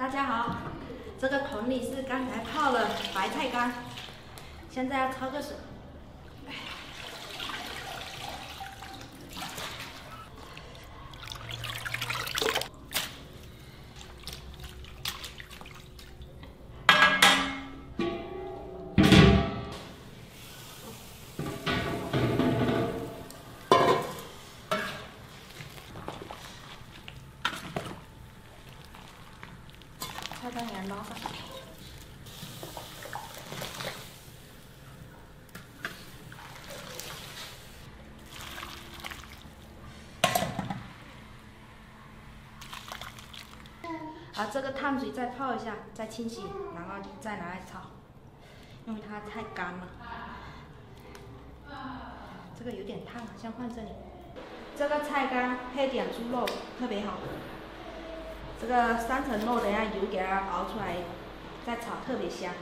大家好，这个桶里是刚才泡了白菜干，现在要焯个水。菜干也捞上来。啊，这个烫水再泡一下，再清洗，然后再拿来炒，因为它太干了。这个有点烫，先放这里。这个菜干配点猪肉特别好。这个三层肉，等下油给它熬出来，再炒特别香。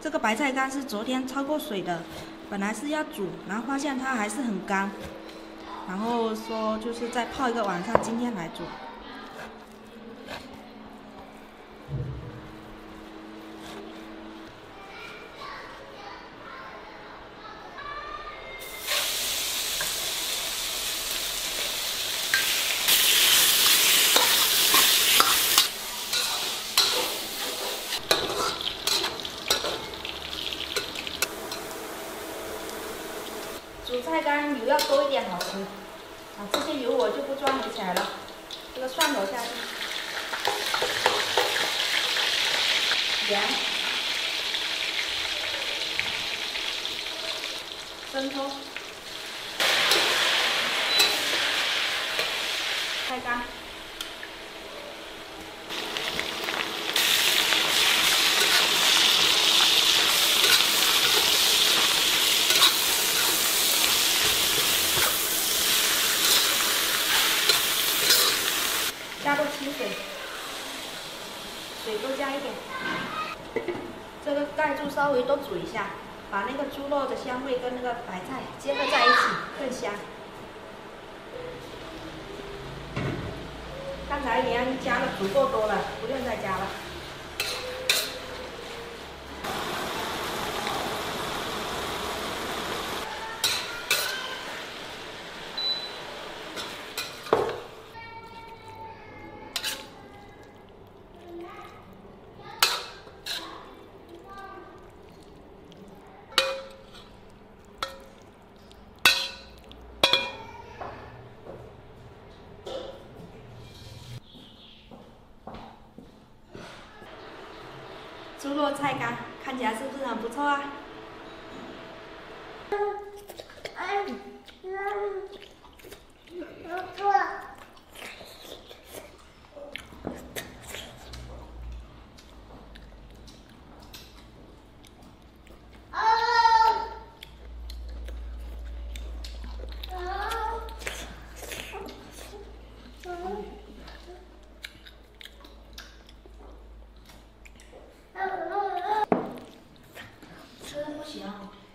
这个白菜干是昨天焯过水的，本来是要煮，然后发现它还是很干，然后说就是再泡一个晚上，今天来煮。煮菜干油要多一点好吃，啊，这些油我就不装回起来了。这个蒜头下去，盐，生抽，菜干。清水，水多加一点。这个盖住，稍微多煮一下，把那个猪肉的香味跟那个白菜结合在一起，更香。刚才盐加的足够多了，不用再加了。猪肉菜干看起来是不是很不错啊？行。